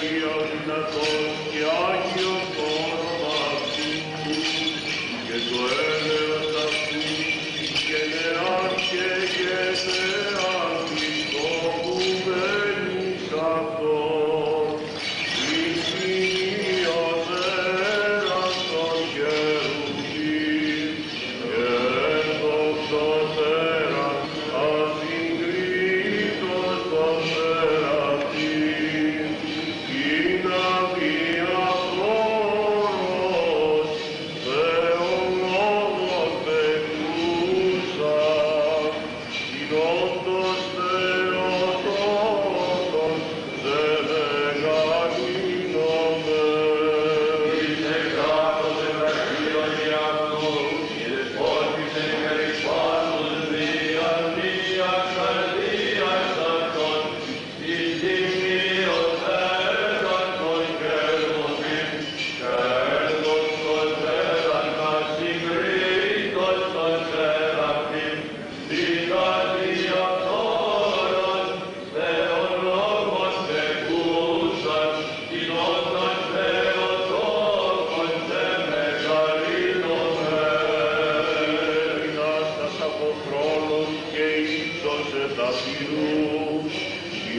Hallelujah,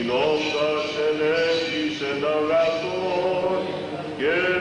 Την όξα σε λέγει και